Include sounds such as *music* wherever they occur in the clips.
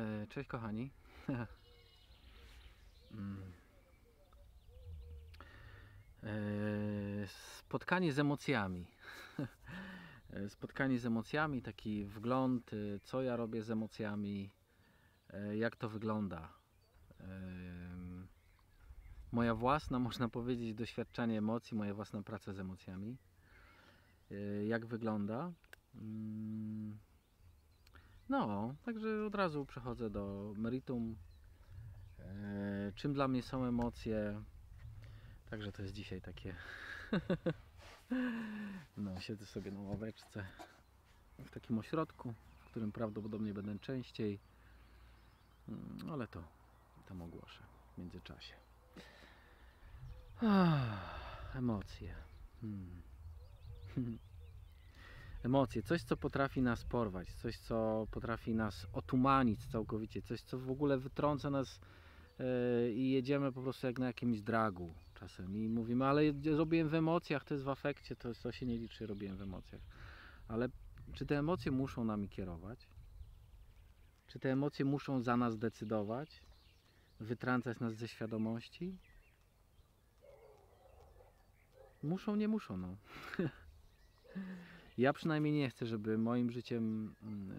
E, Cześć kochani. *laughs* Mm. E, Spotkanie z emocjami. *laughs* E, Spotkanie z emocjami, taki wgląd, co ja robię z emocjami, jak to wygląda. Moja własna, *laughs* można powiedzieć, doświadczenie emocji, moja własna praca z emocjami. Jak wygląda? No, także od razu przechodzę do meritum. E, czym dla mnie są emocje? Także to jest dzisiaj takie. *laughs* no, siedzę sobie na ławeczce w takim ośrodku, w którym prawdopodobnie będę częściej. Mm, Ale to tam ogłoszę w międzyczasie. Ah, emocje. Hmm. *laughs* Emocje, coś co potrafi nas porwać, coś co potrafi nas otumanić całkowicie, coś co w ogóle wytrąca nas e, i jedziemy po prostu jak na jakimś dragu czasem i mówimy, ale robiłem w emocjach, to jest w afekcie, to, to się nie liczy, robiłem w emocjach. Ale czy te emocje muszą nami kierować? Czy te emocje muszą za nas decydować? Wytrącać nas ze świadomości? Muszą, nie muszą, no. *laughs* Ja przynajmniej nie chcę, żeby moim życiem mm,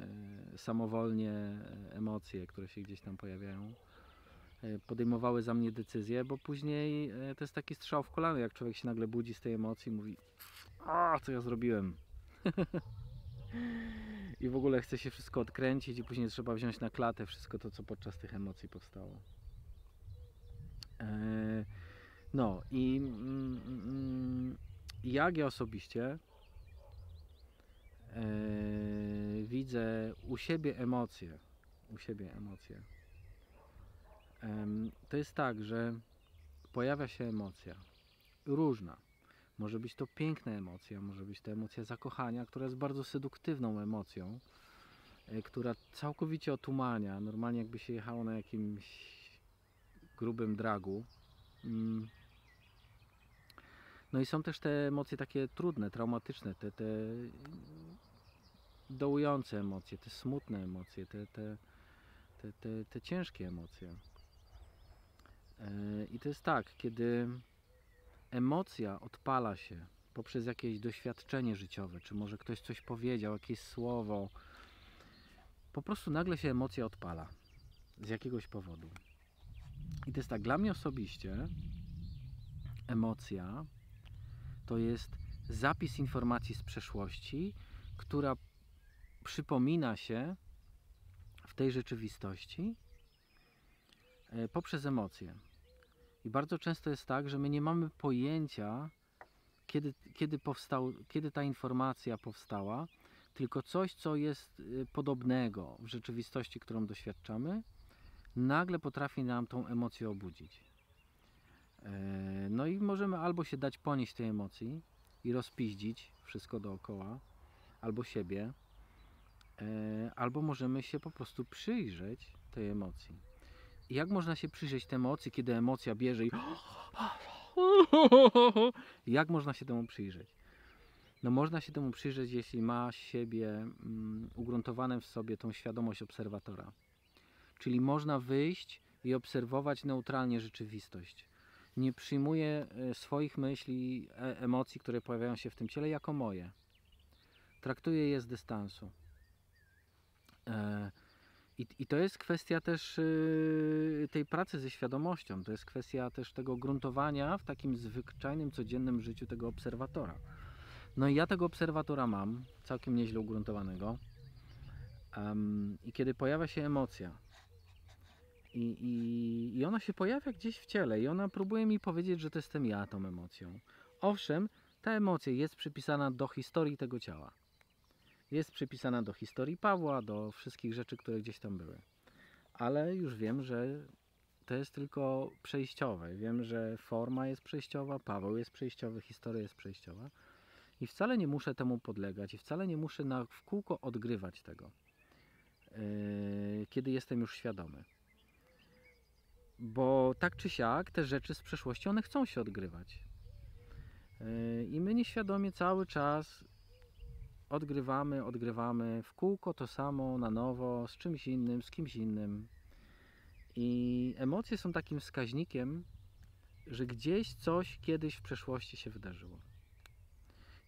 e, samowolnie e, emocje, które się gdzieś tam pojawiają, e, podejmowały za mnie decyzje, bo później to jest taki strzał w kolano, jak człowiek się nagle budzi z tej emocji i mówi a co ja zrobiłem? *laughs* I w ogóle chce się wszystko odkręcić i później trzeba wziąć na klatę wszystko to, co podczas tych emocji powstało. No i mm, mm, jak ja osobiście e, widzę u siebie emocje, u siebie emocje. Em, To jest tak, że pojawia się emocja różna. Może być to piękna emocja, może być to emocja zakochania, która jest bardzo seduktywną emocją, e, która całkowicie otumania. Normalnie jakby się jechało na jakimś grubym dragu. Mm. No i są też te emocje takie trudne, traumatyczne, te, te dołujące emocje, te smutne emocje, te, te, te, te, te ciężkie emocje. E, I to jest tak, kiedy emocja odpala się poprzez jakieś doświadczenie życiowe, czy może ktoś coś powiedział, jakieś słowo, po prostu nagle się emocja odpala z jakiegoś powodu. I to jest tak, dla mnie osobiście emocja to jest zapis informacji z przeszłości, która przypomina się w tej rzeczywistości e, poprzez emocje. I bardzo często jest tak, że my nie mamy pojęcia, kiedy, kiedy, powstał, kiedy ta informacja powstała, tylko coś, co jest y, podobnego w rzeczywistości, którą doświadczamy, nagle potrafi nam tą emocję obudzić. E, No i możemy albo się dać ponieść tej emocji i rozpiździć wszystko dookoła, albo siebie, e, albo możemy się po prostu przyjrzeć tej emocji. I jak można się przyjrzeć tej emocji, kiedy emocja bierze i *laughs* jak można się temu przyjrzeć? No można się temu przyjrzeć, jeśli ma siebie mm, ugruntowaną w sobie tą świadomość obserwatora. Czyli można wyjść i obserwować neutralnie rzeczywistość. Nie przyjmuję e, swoich myśli, e, emocji, które pojawiają się w tym ciele, jako moje. Traktuję je z dystansu. E, I, I to jest kwestia też y, tej pracy ze świadomością. To jest kwestia też tego gruntowania w takim zwyczajnym, codziennym życiu tego obserwatora. No i ja tego obserwatora mam, całkiem nieźle ugruntowanego. I kiedy pojawia się emocja, i, i, I ona się pojawia gdzieś w ciele i ona próbuje mi powiedzieć, że to jestem ja tą emocją. Owszem, ta emocja jest przypisana do historii tego ciała. Jest przypisana do historii Pawła, do wszystkich rzeczy, które gdzieś tam były. Ale już wiem, że to jest tylko przejściowe. Wiem, że forma jest przejściowa, Paweł jest przejściowy, historia jest przejściowa. I wcale nie muszę temu podlegać i wcale nie muszę na, w kółko odgrywać tego, yy, kiedy jestem już świadomy bo tak czy siak te rzeczy z przeszłości one chcą się odgrywać. Yy, I my nieświadomie cały czas odgrywamy, odgrywamy w kółko to samo, na nowo, z czymś innym, z kimś innym. I emocje są takim wskaźnikiem, że gdzieś coś kiedyś w przeszłości się wydarzyło.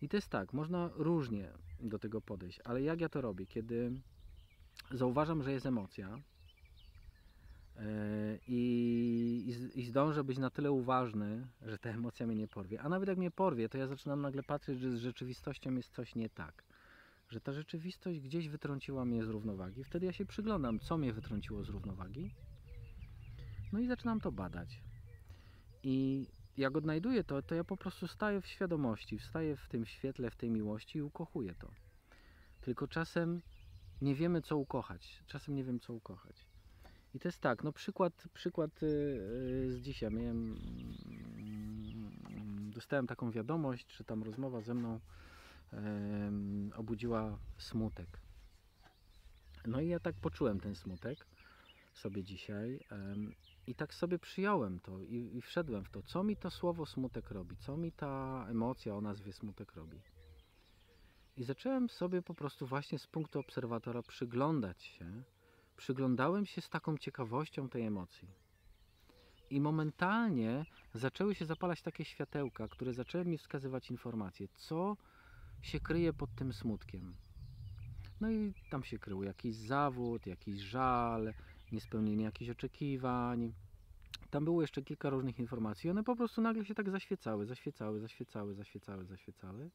I to jest tak, można różnie do tego podejść, ale jak ja to robię? Kiedy zauważam, że jest emocja yy, i, i, i zdążę być na tyle uważny, że ta emocja mnie nie porwie, a nawet jak mnie porwie, to ja zaczynam nagle patrzeć, że z rzeczywistością jest coś nie tak. Że ta rzeczywistość gdzieś wytrąciła mnie z równowagi. Wtedy ja się przyglądam, co mnie wytrąciło z równowagi. No i zaczynam to badać. I jak odnajduję to, to ja po prostu staję w świadomości, wstaję w tym świetle, w tej miłości i ukochuję to. Tylko czasem nie wiemy, co ukochać. Czasem nie wiem, co ukochać. I to jest tak, no przykład, przykład yy, yy, z dzisiaj. Miałem, mm, dostałem taką wiadomość, że tam rozmowa ze mną obudziła smutek. No i ja tak poczułem ten smutek sobie dzisiaj i tak sobie przyjąłem to i, i wszedłem w to, co mi to słowo smutek robi, co mi ta emocja o nazwie smutek robi. I zacząłem sobie po prostu właśnie z punktu obserwatora przyglądać się, przyglądałem się z taką ciekawością tej emocji. I momentalnie zaczęły się zapalać takie światełka, które zaczęły mi wskazywać informacje, co się kryje pod tym smutkiem. No i tam się krył jakiś zawód, jakiś żal, niespełnienie jakichś oczekiwań. Tam było jeszcze kilka różnych informacji. One po prostu nagle się tak zaświecały, zaświecały, zaświecały, zaświecały, zaświecały.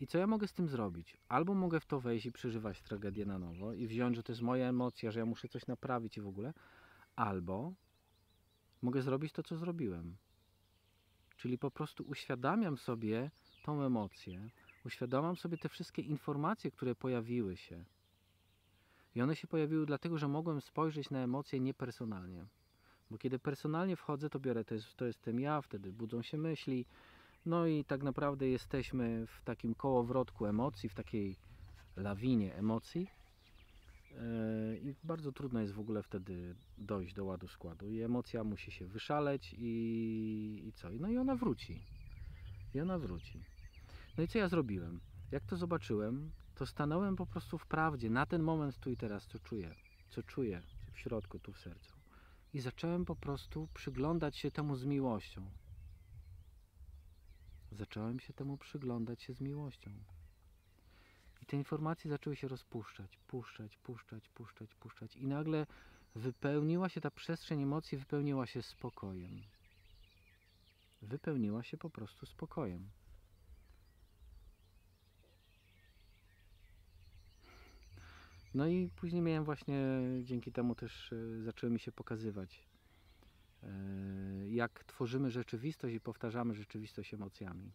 I co ja mogę z tym zrobić? Albo mogę w to wejść i przeżywać tragedię na nowo i wziąć, że to jest moja emocja, że ja muszę coś naprawić i w ogóle. Albo mogę zrobić to, co zrobiłem. Czyli po prostu uświadamiam sobie tą emocję, uświadamiam sobie te wszystkie informacje, które pojawiły się. I one się pojawiły dlatego, że mogłem spojrzeć na emocje niepersonalnie. Bo kiedy personalnie wchodzę, to biorę, to, jest, to jestem ja, wtedy budzą się myśli. No i tak naprawdę jesteśmy w takim kołowrotku emocji, w takiej lawinie emocji. Yy, I bardzo trudno jest w ogóle wtedy dojść do ładu składu. I emocja musi się wyszaleć i, i co? No i ona wróci. I ona wróci. No i co ja zrobiłem? Jak to zobaczyłem, to stanąłem po prostu w prawdzie, na ten moment tu i teraz, co czuję, co czuję w środku, tu w sercu. I zacząłem po prostu przyglądać się temu z miłością. Zacząłem się temu przyglądać się z miłością. I te informacje zaczęły się rozpuszczać, puszczać, puszczać, puszczać, puszczać. I nagle wypełniła się ta przestrzeń emocji, wypełniła się spokojem. Wypełniła się po prostu spokojem. No i później miałem właśnie, dzięki temu też e, zaczęły mi się pokazywać, e, jak tworzymy rzeczywistość i powtarzamy rzeczywistość emocjami.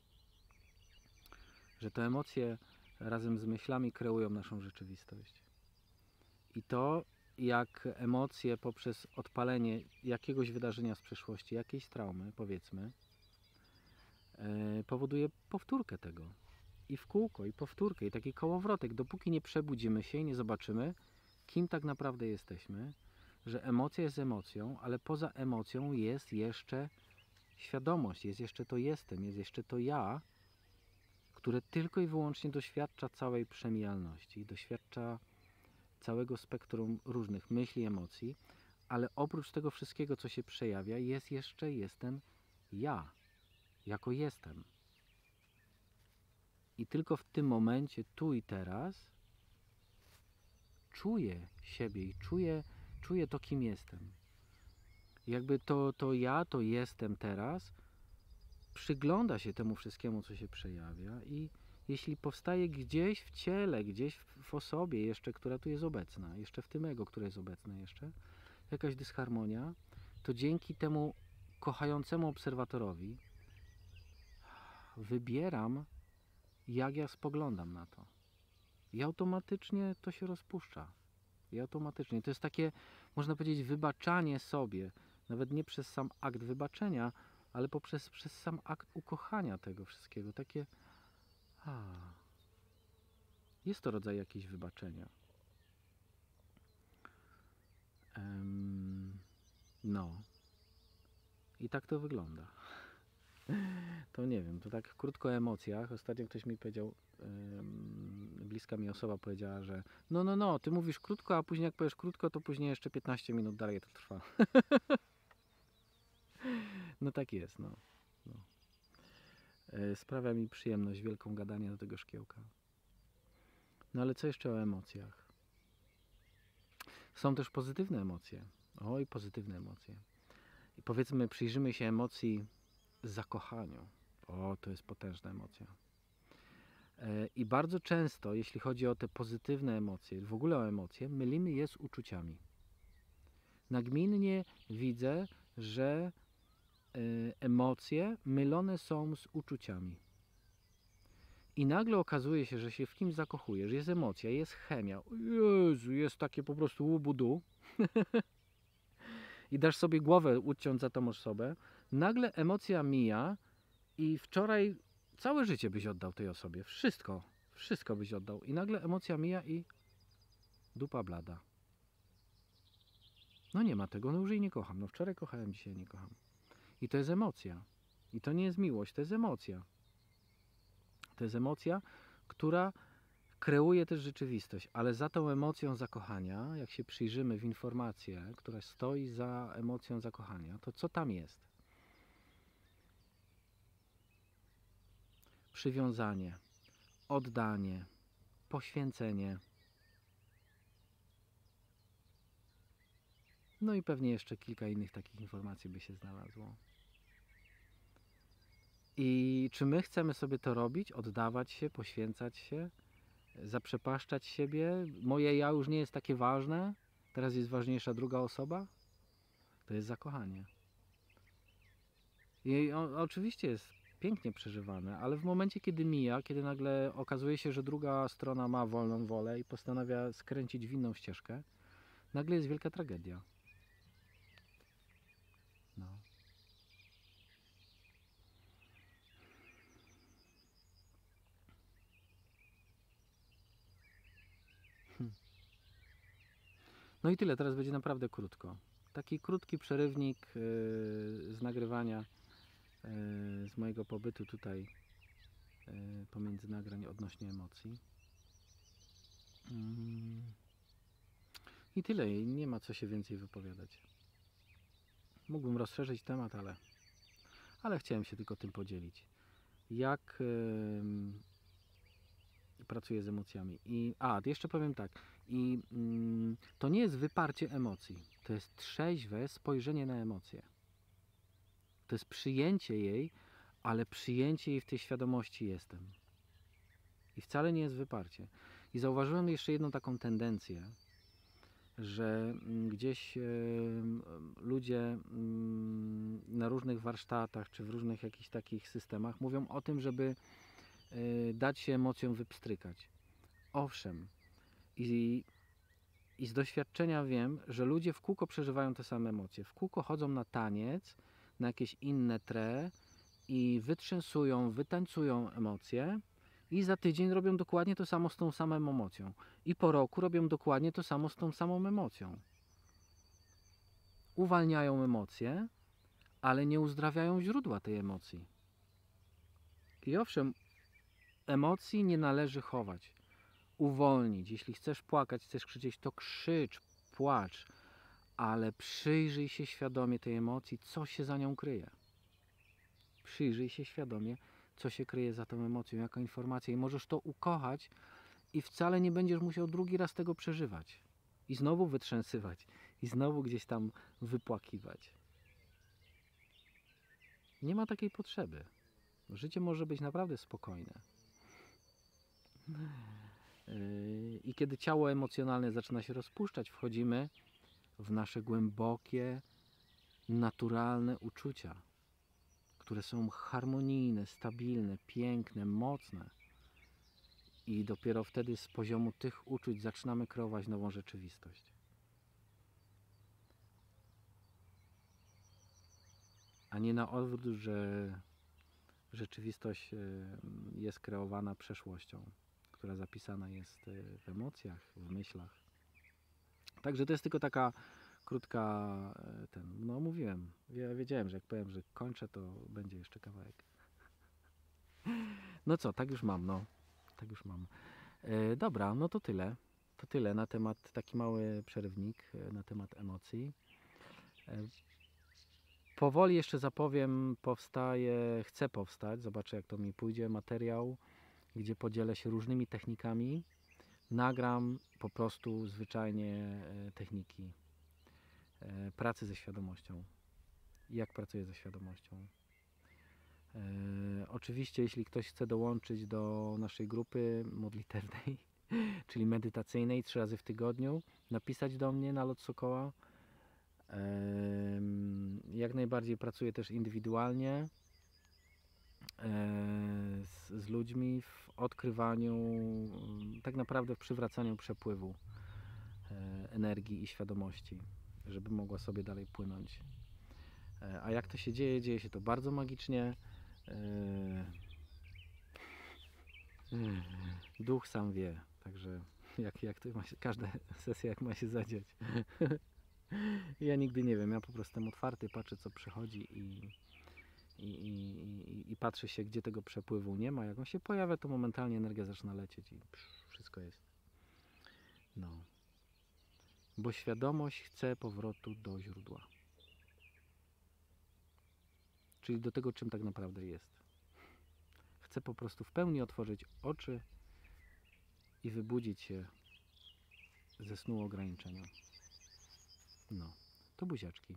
Że te emocje razem z myślami kreują naszą rzeczywistość. I to, jak emocje poprzez odpalenie jakiegoś wydarzenia z przeszłości, jakiejś traumy, powiedzmy, e, powoduje powtórkę tego i w kółko, i powtórkę, i taki kołowrotek, dopóki nie przebudzimy się i nie zobaczymy, kim tak naprawdę jesteśmy, że emocja jest emocją, ale poza emocją jest jeszcze świadomość, jest jeszcze to jestem, jest jeszcze to ja, które tylko i wyłącznie doświadcza całej przemijalności, doświadcza całego spektrum różnych myśli, emocji, ale oprócz tego wszystkiego, co się przejawia, jest jeszcze jestem ja, jako jestem. I tylko w tym momencie, tu i teraz, czuję siebie i czuję, czuję to, kim jestem. Jakby to, to ja, to jestem teraz, przygląda się temu wszystkiemu, co się przejawia i jeśli powstaje gdzieś w ciele, gdzieś w, osobie jeszcze, która tu jest obecna, jeszcze w tym ego, które jest obecne jeszcze, jakaś dysharmonia, to dzięki temu kochającemu obserwatorowi wybieram jak ja spoglądam na to. I automatycznie to się rozpuszcza. I automatycznie. To jest takie, można powiedzieć, wybaczanie sobie. Nawet nie przez sam akt wybaczenia, ale poprzez przez sam akt ukochania tego wszystkiego. Takie. A, jest to rodzaj jakiegoś wybaczenia. Em, no. I tak to wygląda. To nie wiem, to tak krótko o emocjach. Ostatnio ktoś mi powiedział, em, bliska mi osoba powiedziała, że no, no, no, ty mówisz krótko, a później jak powiesz krótko, to później jeszcze 15 minut dalej to trwa. *laughs* no tak jest, no. no. E, Sprawia mi przyjemność wielką gadanie do tego szkiełka. No ale co jeszcze o emocjach? Są też pozytywne emocje. Oj, pozytywne emocje. I powiedzmy, przyjrzymy się emocji zakochaniu. O, to jest potężna emocja. E, I bardzo często, jeśli chodzi o te pozytywne emocje, w ogóle o emocje, mylimy je z uczuciami. Nagminnie widzę, że e, emocje mylone są z uczuciami. I nagle okazuje się, że się w kimś zakochujesz, jest emocja, jest chemia. Jezu, jest takie po prostu łubudu. *laughs* I dasz sobie głowę uciąć za tą osobę. Nagle emocja mija i wczoraj całe życie byś oddał tej osobie. Wszystko, wszystko byś oddał. I nagle emocja mija i dupa blada. No nie ma tego, no już jej nie kocham. No wczoraj kochałem, dzisiaj nie kocham. I to jest emocja. I to nie jest miłość, to jest emocja. To jest emocja, która kreuje też rzeczywistość, ale za tą emocją zakochania, jak się przyjrzymy w informację, która stoi za emocją zakochania, to co tam jest? Przywiązanie, oddanie, poświęcenie. No i pewnie jeszcze kilka innych takich informacji by się znalazło. I czy my chcemy sobie to robić, oddawać się, poświęcać się, zaprzepaszczać siebie? Moje ja już nie jest takie ważne, teraz jest ważniejsza druga osoba? To jest zakochanie. I oczywiście jest pięknie przeżywane, ale w momencie, kiedy mija, kiedy nagle okazuje się, że druga strona ma wolną wolę i postanawia skręcić w inną ścieżkę, nagle jest wielka tragedia. No. No i tyle, teraz będzie naprawdę krótko. Taki krótki przerywnik yy, z nagrywania z mojego pobytu tutaj yy, pomiędzy nagrań odnośnie emocji. Mm. I tyle, nie ma co się więcej wypowiadać. Mógłbym rozszerzyć temat, ale, ale chciałem się tylko tym podzielić. Jak pracuję z emocjami. I, a, jeszcze powiem tak. I mm, to nie jest wyparcie emocji. To jest trzeźwe spojrzenie na emocje. To jest przyjęcie jej, ale przyjęcie jej w tej świadomości jestem. I wcale nie jest wyparcie. I zauważyłem jeszcze jedną taką tendencję, że mm, gdzieś ludzie mm, na różnych warsztatach czy w różnych jakichś takich systemach mówią o tym, żeby e, dać się emocjom wypstrykać. Owszem, i, I z doświadczenia wiem, że ludzie w kółko przeżywają te same emocje. W kółko chodzą na taniec, na jakieś inne tre i wytrzęsują, wytańcują emocje i za tydzień robią dokładnie to samo z tą samą emocją. I po roku robią dokładnie to samo z tą samą emocją. Uwalniają emocje, ale nie uzdrawiają źródła tej emocji. I owszem, emocji nie należy chować uwolnić. Jeśli chcesz płakać, chcesz krzyczeć, to krzycz, płacz, ale przyjrzyj się świadomie tej emocji, co się za nią kryje. Przyjrzyj się świadomie, co się kryje za tą emocją, jaka informacja, i możesz to ukochać, i wcale nie będziesz musiał drugi raz tego przeżywać. I znowu wytrzęsywać, i znowu gdzieś tam wypłakiwać. Nie ma takiej potrzeby. Życie może być naprawdę spokojne. I kiedy ciało emocjonalne zaczyna się rozpuszczać, wchodzimy w nasze głębokie, naturalne uczucia, które są harmonijne, stabilne, piękne, mocne. I dopiero wtedy z poziomu tych uczuć zaczynamy kreować nową rzeczywistość. A nie na odwrót, że rzeczywistość e, jest kreowana przeszłością która zapisana jest y, w emocjach, w myślach. Także to jest tylko taka krótka, e, ten, no mówiłem, ja wiedziałem, że jak powiem, że kończę, to będzie jeszcze kawałek. No co, tak już mam, no, tak już mam. E, dobra, no to tyle. To tyle na temat, taki mały przerywnik e, na temat emocji. E, powoli jeszcze zapowiem, powstaje, chcę powstać, zobaczę jak to mi pójdzie, materiał, gdzie podzielę się różnymi technikami. Nagram po prostu zwyczajnie e, techniki e, pracy ze świadomością. Jak pracuję ze świadomością. E, oczywiście, jeśli ktoś chce dołączyć do naszej grupy modlitewnej, *laughs* czyli medytacyjnej, trzy razy w tygodniu, napisać do mnie na lot Sokoła. Jak najbardziej pracuję też indywidualnie z, z ludźmi w odkrywaniu, mm, tak naprawdę w przywracaniu przepływu e, energii i świadomości, żeby mogła sobie dalej płynąć. E, A jak to się dzieje? Dzieje się to bardzo magicznie. E, Duch sam wie, także jak, jak to ma się, każda sesja jak ma się zadziać. *laughs* Ja nigdy nie wiem, ja po prostu jestem otwarty, patrzę co przychodzi i, i, i, i, patrzę się, gdzie tego przepływu nie ma. Jak on się pojawia, to momentalnie energia zaczyna lecieć i wszystko jest. No. Bo świadomość chce powrotu do źródła. Czyli do tego, czym tak naprawdę jest. Chce po prostu w pełni otworzyć oczy i wybudzić się ze snu ograniczenia. No, to buziaczki.